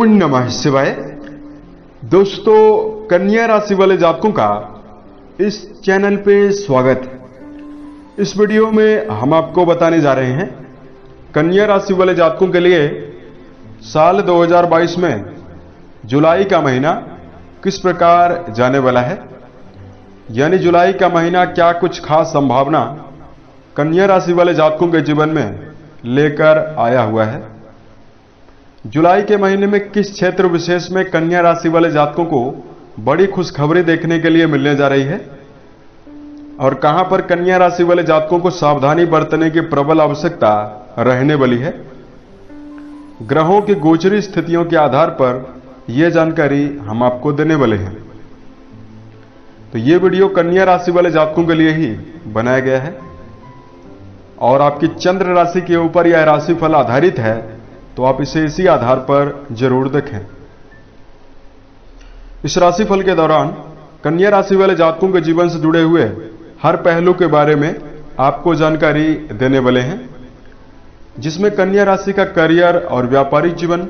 ओम नमः शिवाय। दोस्तों, कन्या राशि वाले जातकों का इस चैनल पे स्वागत है। इस वीडियो में हम आपको बताने जा रहे हैं, कन्या राशि वाले जातकों के लिए साल 2022 में जुलाई का महीना किस प्रकार जाने वाला है, यानी जुलाई का महीना क्या कुछ खास संभावना कन्या राशि वाले जातकों के जीवन में लेकर आया हुआ है। जुलाई के महीने में किस क्षेत्र विशेष में कन्या राशि वाले जातकों को बड़ी खुशखबरी देखने के लिए मिलने जा रही है? और कहाँ पर कन्या राशि वाले जातकों को सावधानी बरतने की प्रबल आवश्यकता रहने वाली है? ग्रहों की गोचरी स्थितियों के आधार पर यह जानकारी हम आपको देने वाले हैं। तो यह वीडियो कन्या राशि वाले जातकों के लिए ही बनाया गया है। और आपकी चंद्र राशि के ऊपर यह राशिफल आधारित है तो आप इसे इसी आधार पर ज़रूर देखें। इस राशिफल के दौरान कन्या राशि वाले जातकों के जीवन से जुड़े हुए हर पहलू के बारे में आपको जानकारी देने वाले हैं, जिसमें कन्या राशि का करियर और व्यापारिक जीवन,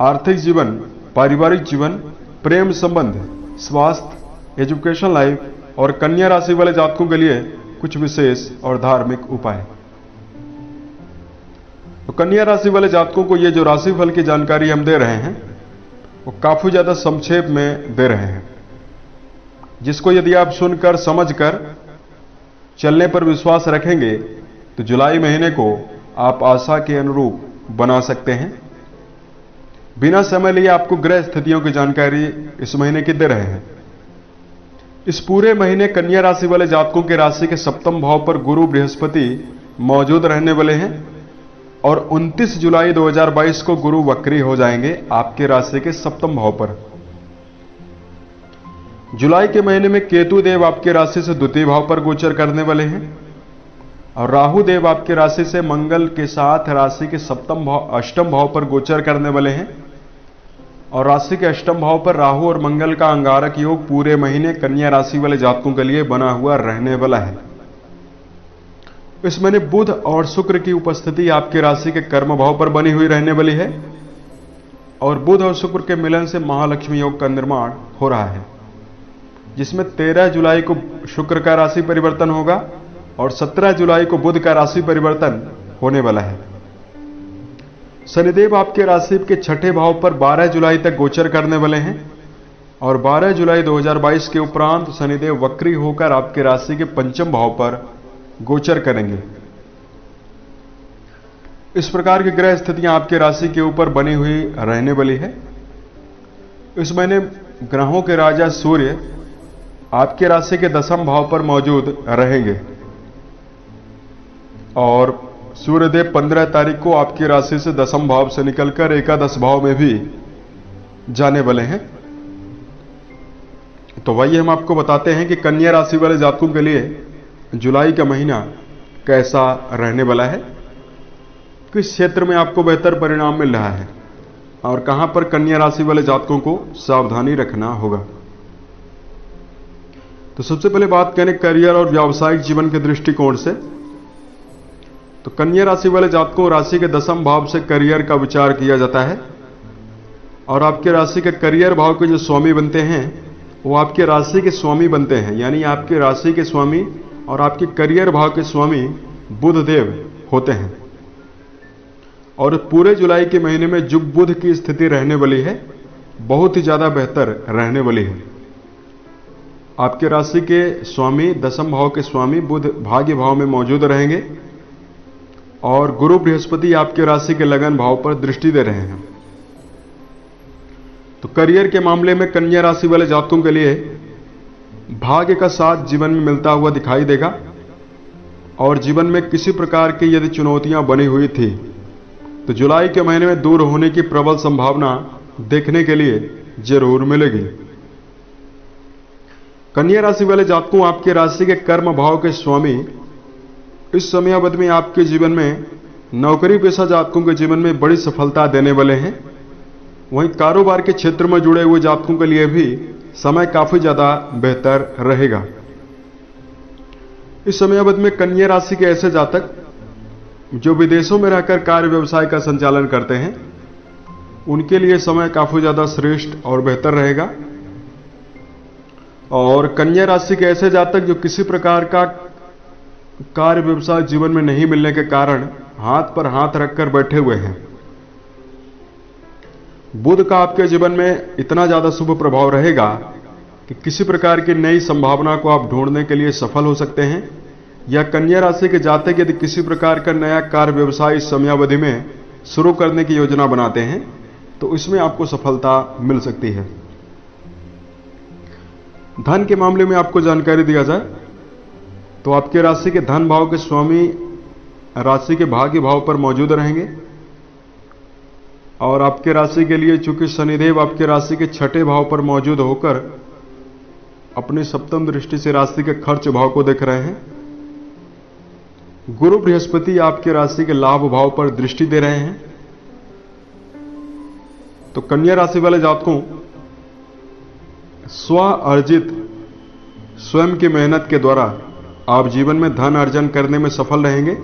आर्थिक जीवन, पारिवारिक जीवन, प्रेम संबंध, स्वास्थ्य, एजुकेशन लाइफ और कन्या राशि वाले जातकों के लिए कुछ विशेष और धार्मिक उपाय। तो कन्या राशि वाले जातकों को ये जो राशिफल की जानकारी हम दे रहे हैं, वो काफ़ी ज़्यादा संक्षेप में दे रहे हैं। जिसको यदि आप सुनकर, समझकर चलने पर विश्वास रखेंगे तो जुलाई महीने को आप आशा के अनुरूप बना सकते हैं। बिना समय लिए आपको ग्रह स्थितियों की जानकारी इस महीने की दे रहे हैं। इस पूरे महीने कन्या राशि वाले जातकों के राशि के सप्तम भाव पर गुरु, बृहस्पति मौजूद रहने वाले हैं। और 29 जुलाई 2022 को गुरु वक्री हो जाएँगे आपके राशि के सप्तम भाव पर। जुलाई के महीने में केतु देव आपके राशि से द्वितीय भाव पर गोचर करने वाले हैं और राहु देव आपके राशि से मंगल के साथ राशि के सप्तम भाव, अष्टम भाव पर गोचर करने वाले हैं और राशि के अष्टम भाव पर राहु और मंगल का अंगारक योग पूरे महीने कन्या राशि वाले जातकों के लिए बना हुआ रहने वाला है। इस महीने बुध और शुक्र की उपस्थिति आपके राशि के कर्म भाव पर बनी हुई रहने वाली है और बुध और शुक्र के मिलन से महालक्ष्मी योग का निर्माण हो रहा है, जिसमें 13 जुलाई को शुक्र का राशि परिवर्तन होगा और 17 जुलाई को बुध का राशि परिवर्तन होने वाला है। शनिदेव आपके राशि के छठे भाव पर 12 जुलाई तक गोचर करने वाले हैं और 12 जुलाई 2022 के उपरांत शनिदेव वक्री होकर आपके राशि के पंचम भाव पर गोचर करेंगे। इस प्रकार की ग्रह स्थितियाँ आपके राशि के ऊपर बनी हुई रहने वाली है। इस महीने ग्रहों के राजा सूर्य आपके राशि के दसम भाव पर मौजूद रहेंगे। और सूर्यदेव पंद्रह तारीख को आपकी राशि से दसम भाव से निकलकर एकादश भाव में भी जाने वाले हैं। तो वही हम आपको बताते हैं कि कन्या राशि वाले जातकों के लिए जुलाई का महीना कैसा रहने वाला है? किस क्षेत्र में आपको बेहतर परिणाम मिल रहा है? और कहाँ पर कन्या राशि वाले जातकों को सावधानी रखना होगा? तो सबसे पहले बात करें करियर और व्यावसायिक जीवन के दृष्टिकोण से। तो कन्या राशि वाले जातकों राशि के दसम भाव से करियर का विचार किया जाता है। और आपके राशि के करियर भाव के जो स्वामी बनते हैं, वो आपके राशि के स्वामी बनते हैं, यानी आपके राशि के स्वामी और आपके करियर भाव के स्वामी बुध देव होते हैं। और पूरे जुलाई के महीने में जुग बुध की स्थिति रहने वाली है, बहुत ही ज़्यादा बेहतर रहने वाली है। आपके राशि के स्वामी, दशम भाव के स्वामी बुध भाग्य भाव में मौजूद रहेंगे और गुरु बृहस्पति आपके राशि के लगन भाव पर दृष्टि दे रहे हैं। तो करियर के मामले में कन्या राशि वाले जातकों के लिए भाग्य का साथ जीवन में मिलता हुआ दिखाई देगा। और जीवन में किसी प्रकार की यदि चुनौतियाँ बनी हुई थी तो जुलाई के महीने में दूर होने की प्रबल संभावना देखने के लिए ज़रूर मिलेगी। कन्या राशि वाले जातकों, आपके राशि के कर्म भाव के स्वामी, इस समयावधि में आपके जीवन में नौकरी पेशा जातकों के जीवन में बड़ी सफलता देने वाले हैं। वहीं कारोबार के क्षेत्र में जुड़े हुए जातकों के लिए भी समय काफ़ी ज़्यादा बेहतर रहेगा। इस समयावधि में कन्या राशि के ऐसे जातक, जो विदेशों में रहकर कार्य व्यवसाय का संचालन करते हैं, उनके लिए समय काफ़ी ज़्यादा श्रेष्ठ और बेहतर रहेगा। और कन्या राशि के ऐसे जातक, जो किसी प्रकार का कार्य व्यवसाय जीवन में नहीं मिलने के कारण हाथ पर हाथ रखकर बैठे हुए हैं बुध का आपके जीवन में इतना ज़्यादा शुभ प्रभाव रहेगा कि किसी प्रकार की नई संभावना को आप ढूँढने के लिए सफल हो सकते हैं, या कन्या राशि के जाते यदि किसी प्रकार का नया कार्य, व्यवसाय इस समयावधि में शुरू करने की योजना बनाते हैं तो इसमें आपको सफलता मिल सकती है। धन के मामले में आपको जानकारी दिया जाए तो आपके राशि के धन भाव के स्वामी, राशि के भाग्य भाव पर मौजूद रहेंगे। और आपके राशि के लिए चूँकि शनिदेव आपके राशि के छठे भाव पर मौजूद होकर अपनी सप्तम दृष्टि से राशि के खर्च भाव को देख रहे हैं। गुरु बृहस्पति आपके राशि के लाभ भाव पर दृष्टि दे रहे हैं। तो कन्या राशि वाले जातकों, स्व अर्जित स्वयं की मेहनत के द्वारा आप जीवन में धन अर्जन करने में सफल रहेंगे।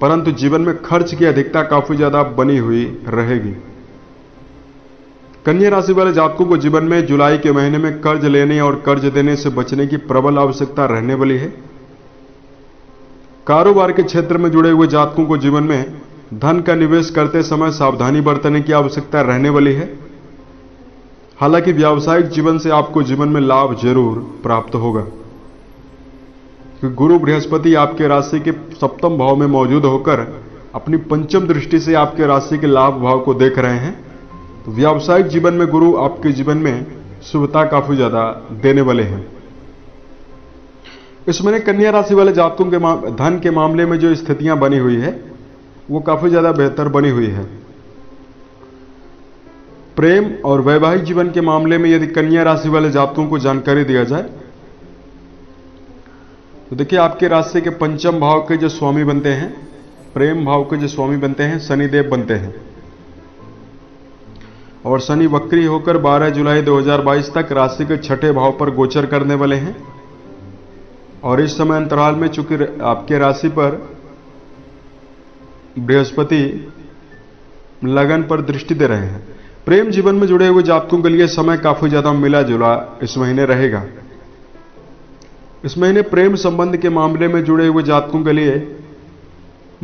परंतु जीवन में खर्च की अधिकता काफ़ी ज़्यादा बनी हुई रहेगी। कन्या राशि वाले जातकों को जीवन में जुलाई के महीने में कर्ज लेने और कर्ज देने से बचने की प्रबल आवश्यकता रहने वाली है। कारोबार के क्षेत्र में जुड़े हुए जातकों को जीवन में धन का निवेश करते समय सावधानी बरतने की आवश्यकता रहने वाली है। हालाँकि व्यावसायिक जीवन से आपको जीवन में लाभ ज़रूर प्राप्त होगा। क्योंकि गुरु बृहस्पति आपके राशि के सप्तम भाव में मौजूद होकर अपनी पंचम दृष्टि से आपके राशि के लाभ भाव को देख रहे हैं। तो व्यावसायिक जीवन में गुरु आपके जीवन में शुभता काफ़ी ज़्यादा देने वाले हैं। इस महीने कन्या राशि वाले जातकों के धन के मामले में जो स्थितियाँ बनी हुई है, वो काफ़ी ज़्यादा बेहतर बनी हुई है। प्रेम और वैवाहिक जीवन के मामले में यदि कन्या राशि वाले जातकों को जानकारी दिया जाए तो देखिए, आपके राशि के पंचम भाव के जो स्वामी बनते हैं, प्रेम भाव के जो स्वामी बनते हैं, शनिदेव बनते हैं। और शनि वक्री होकर 12 जुलाई 2022 तक राशि के छठे भाव पर गोचर करने वाले हैं। और इस समय अंतराल में चूँकि आपके राशि पर बृहस्पति लगन पर दृष्टि दे रहे हैं। प्रेम जीवन में जुड़े हुए जातकों के लिए समय काफ़ी ज़्यादा मिला जुला इस महीने रहेगा। इस महीने प्रेम संबंध के मामले में जुड़े हुए जातकों के लिए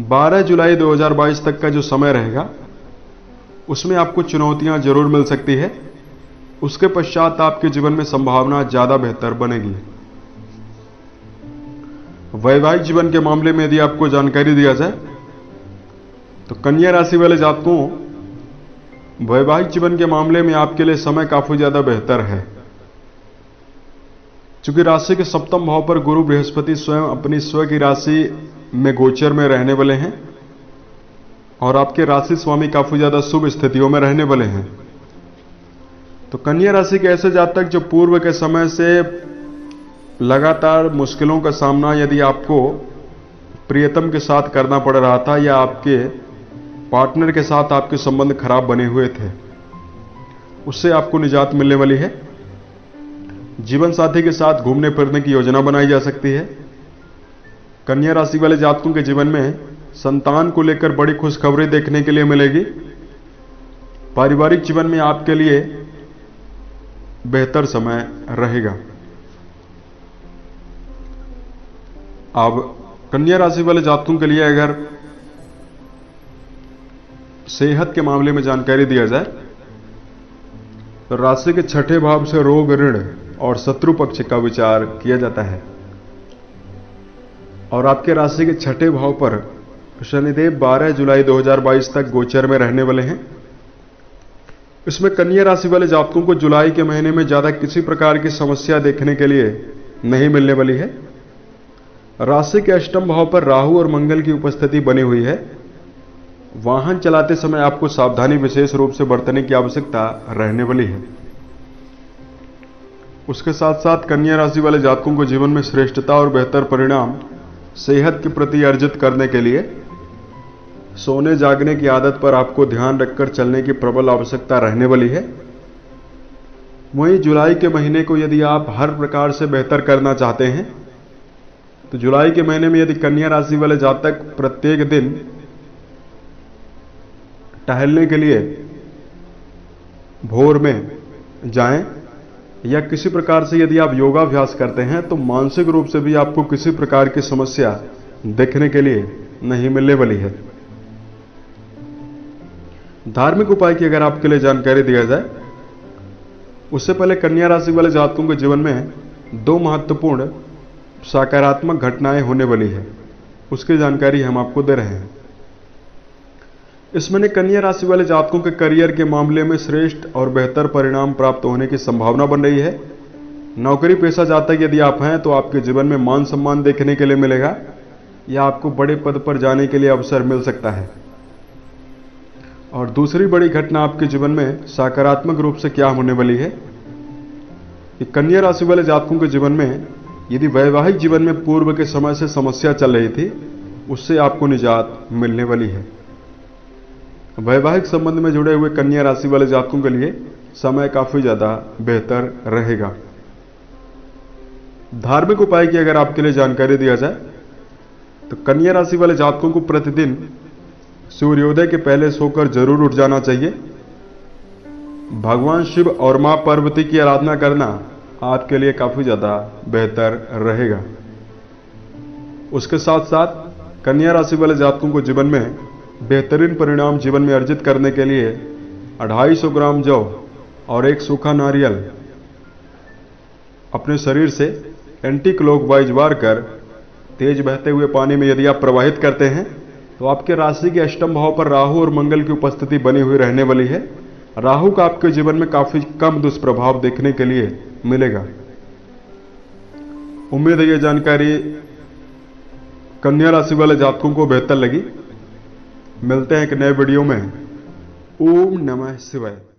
12 जुलाई 2022 तक का जो समय रहेगा, उसमें आपको चुनौतियाँ ज़रूर मिल सकती है। उसके पश्चात आपके जीवन में संभावना ज़्यादा बेहतर बनेगी। वैवाहिक जीवन के मामले में यदि आपको जानकारी दिया जाए तो कन्या राशि वाले जातकों, वैवाहिक जीवन के मामले में आपके लिए समय काफ़ी ज़्यादा बेहतर है। चूँकि राशि के सप्तम भाव पर गुरु बृहस्पति स्वयं अपनी स्व की राशि में गोचर में रहने वाले हैं और आपके राशि स्वामी काफ़ी ज़्यादा शुभ स्थितियों में रहने वाले हैं। तो कन्या राशि के ऐसे जातक जो पूर्व के समय से लगातार मुश्किलों का सामना यदि आपको प्रियतम के साथ करना पड़ रहा था या आपके पार्टनर के साथ आपके संबंध खराब बने हुए थे, उससे आपको निजात मिलने वाली है। जीवन साथी के साथ घूमने फिरने की योजना बनाई जा सकती है। कन्या राशि वाले जातकों के जीवन में संतान को लेकर बड़ी खुशखबरी देखने के लिए मिलेगी। पारिवारिक जीवन में आपके लिए बेहतर समय रहेगा। अब कन्या राशि वाले जातकों के लिए अगर सेहत के मामले में जानकारी दिया जाए तो राशि के छठे भाव से रोग ऋण और शत्रु पक्ष का विचार किया जाता है। और आपके राशि के छठे भाव पर शनिदेव 12 जुलाई 2022 तक गोचर में रहने वाले हैं। इसमें कन्या राशि वाले जातकों को जुलाई के महीने में ज़्यादा किसी प्रकार की समस्या देखने के लिए नहीं मिलने वाली है। राशि के अष्टम भाव पर राहु और मंगल की उपस्थिति बनी हुई है। वाहन चलाते समय आपको सावधानी विशेष रूप से बरतने की आवश्यकता रहने वाली है। उसके साथ साथ कन्या राशि वाले जातकों को जीवन में श्रेष्ठता और बेहतर परिणाम सेहत के प्रति अर्जित करने के लिए सोने जागने की आदत पर आपको ध्यान रखकर चलने की प्रबल आवश्यकता रहने वाली है। वहीं जुलाई के महीने को यदि आप हर प्रकार से बेहतर करना चाहते हैं तो जुलाई के महीने में यदि कन्या राशि वाले जातक प्रत्येक दिन टहलने के लिए भोर में जाएँ या किसी प्रकार से यदि आप योगाभ्यास करते हैं तो मानसिक रूप से भी आपको किसी प्रकार की समस्या देखने के लिए नहीं मिलने वाली है। धार्मिक उपाय की अगर आपके लिए जानकारी दिया जाए, उससे पहले कन्या राशि वाले जातकों के जीवन में दो महत्वपूर्ण सकारात्मक घटनाएँ होने वाली है। उसकी जानकारी हम आपको दे रहे हैं। इसमें कन्या राशि वाले जातकों के करियर के मामले में श्रेष्ठ और बेहतर परिणाम प्राप्त होने की संभावना बन रही है। नौकरी पेशा जातक यदि आप हैं तो आपके जीवन में मान सम्मान देखने के लिए मिलेगा। या आपको बड़े पद पर जाने के लिए अवसर मिल सकता है। और दूसरी बड़ी घटना आपके जीवन में सकारात्मक रूप से क्या होने वाली है? कि कन्या राशि वाले जातकों के जीवन में यदि वैवाहिक जीवन में पूर्व के समय से समस्या चल रही थी, उससे आपको निजात मिलने वाली है। वैवाहिक संबंध में जुड़े हुए कन्या राशि वाले जातकों के लिए समय काफ़ी ज़्यादा बेहतर रहेगा। धार्मिक उपाय की अगर आपके लिए जानकारी दिया जाए तो कन्या राशि वाले जातकों को प्रतिदिन सूर्योदय के पहले सोकर ज़रूर उठ जाना चाहिए। भगवान शिव और माँ पार्वती की आराधना करना आपके लिए काफ़ी ज़्यादा बेहतर रहेगा। उसके साथ साथ कन्या राशि वाले जातकों को जीवन में बेहतरीन परिणाम जीवन में अर्जित करने के लिए 250 ग्राम जौ और एक सूखा नारियल अपने शरीर से एंटी क्लॉकवाइज वार कर तेज बहते हुए पानी में यदि आप प्रवाहित करते हैं तो आपके राशि के अष्टम भाव पर राहु और मंगल की उपस्थिति बनी हुई रहने वाली है। राहु का आपके जीवन में काफ़ी कम दुष्प्रभाव देखने के लिए मिलेगा। उम्मीद है यह जानकारी कन्या राशि वाले जातकों को बेहतर लगी। मिलते हैं एक नए वीडियो में। ओम नमः शिवाय।